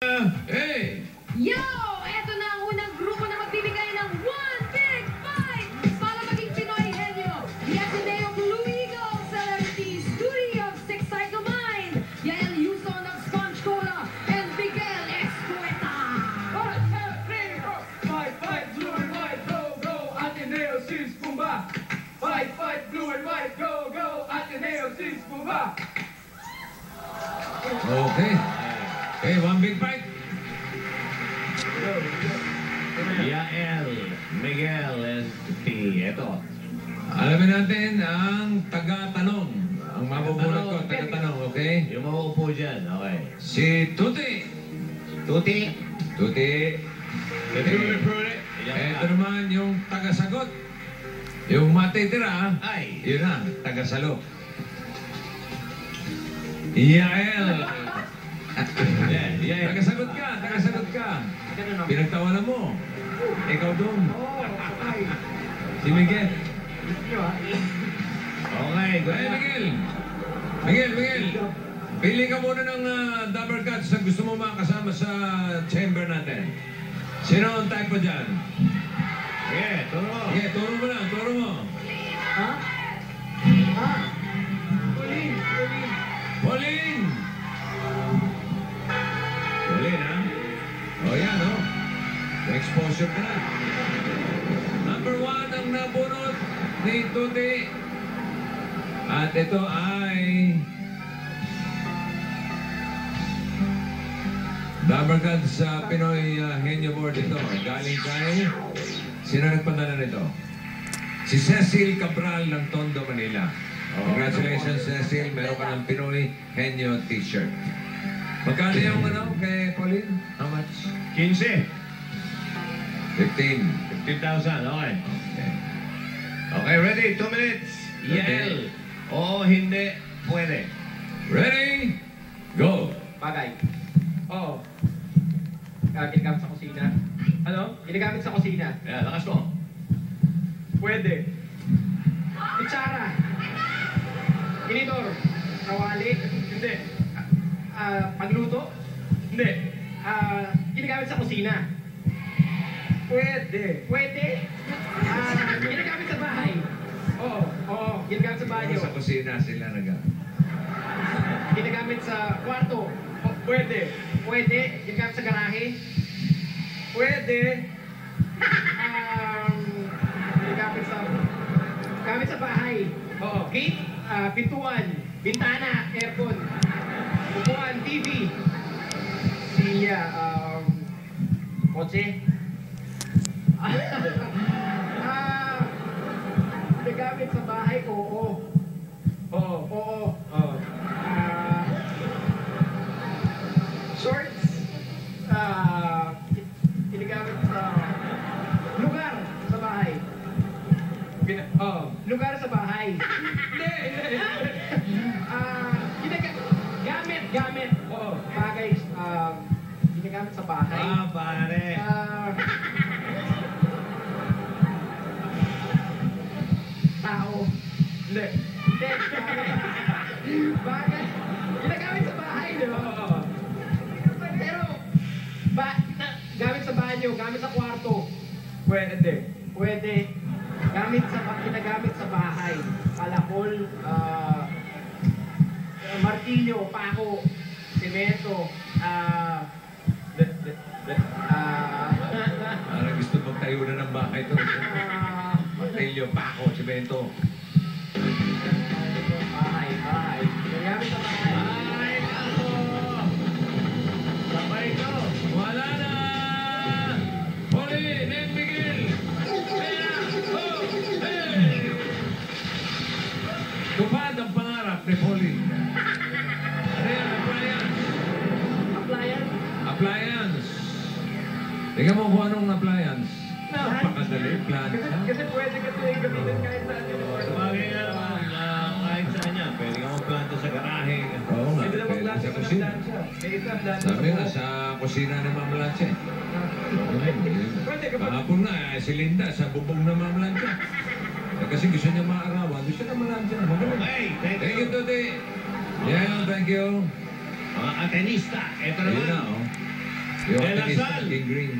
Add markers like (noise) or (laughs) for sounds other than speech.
Hey! Yo! Eto na ang unang grupo na magbibigay ng One Big Fight para maging Pinoy henyo. The Ateneo Blue Eagle Celebrity Studio of Six Cycle Mind. Yael Yuson of Sponge Cola and Miguel Escueta. One, two, three, four. Fight, fight, blue and white, go, go, Ateneo sis Pumba. Fight, fight, blue and white, go, go, Ateneo sis Pumba. Okay. Okay, one big fight. Yael, Miguel, ST. Ito. Alamin natin ang taga-tanong. Ang mabubulat ko, taga-tanong, okay? Yung mauupo dyan. Okay. Si Tuti. Tuti. Tuti. Tuti. Ito naman yung taga-sagot. Yung matitira, Ay. yun na, taga-salo. Yael. Yeah, yeah. Taga-sagot ka, taga-sagot ka. Pinagtawanan mo. Ikaw doon. Si Miguel. Okay, go ahead. Miguel. Miguel, Miguel. Pili ka muna ng uh, double cuts na gusto mo makasama sa chamber natin. Sino ang type mo dyan? Okay, turo mo. Sige, turo mo lang, turo mo. Ha? Ha? May exposure ka na. Number one ang nabunot ni Tuti. At ito ay... Number card sa Pinoy uh, Henyo Board ito. Galing kay... Sino nagpadala nito? Si Cecil Cabral ng Tondo, Manila. Congratulations, Cecil. Meron ka ng Pinoy Henyo t-shirt. Magkano yung ano kay Pauline? How much? 15. 15. 15,000. Okay. Okay. Okay, ready? Two minutes. Yael. Oo, hindi. Pwede. Ready? Go! Bagay. Oo. Ah, ginagamit sa kusina. Ano? Ginagamit sa kusina. Yeah, lakas mo. Pwede. Kutsara. Inidor. Kawali. Hindi. Ah, pagluto. Hindi. Ah, ginagamit sa kusina. Pwede. Pwede. Ah, ginagamit sa bahay. Oo. Oo. Ginagamit sa banyo. Sa kusina sila nag Ginagamit sa kwarto. O, pwede. Pwede. Ginagamit sa garahe. Pwede. Um, ginagamit sa... Gamit sa bahay. Oo. Gate, ah, pintuan, bintana, aircon, upuan, TV. Si, ah, um, kotse. Ah, ginagamit sa bahay, oo. Oo. Oo. Oo. Ah, shorts. Ah, ginagamit sa lugar sa bahay. Gina oh, lugar sa bahay. Hindi, hindi. Ah, ginaga gamit, gamit. Oo, bagay um ginagamit sa bahay. Ah, pare. Ah, Hindi. Bagay. Ginagamit sa bahay, di ba? Pero, ba, na, gamit sa banyo, gamit sa kwarto. Pwede. Pwede. Gamit sa, ginagamit sa bahay. Kalakol, ah, martilyo, pako, semento, ah, de- ah, Parang gusto magtayo na ng bahay to. ah, (laughs) Martilyo, pako, simento. Yan? Appliance. Appliance. Tingnan mo kung anong appliance. Napakadali. Kasi, Plancha. kasi pwede kasi gamitin kahit saan. Sabagay nga naman. ah, kahit saan yan. Pwede ka magplanta sa garahe. Oo nga. Pwede Pwede sa ka kusina. Sabi sa nga, sa kusina ni Mama Lanche. Pwede kapag Kahapon nga, eh, si Linda sa bubong ng Mama Lanche. Eh, kasi gusto niya maarawan, gusto niya malansya. Magaling. Okay, thank Thank you, you. Tuti. Yeah, thank you. Mga atenista. Ito Ayun naman. na, oh. Yung De La tenista Salle. naging green.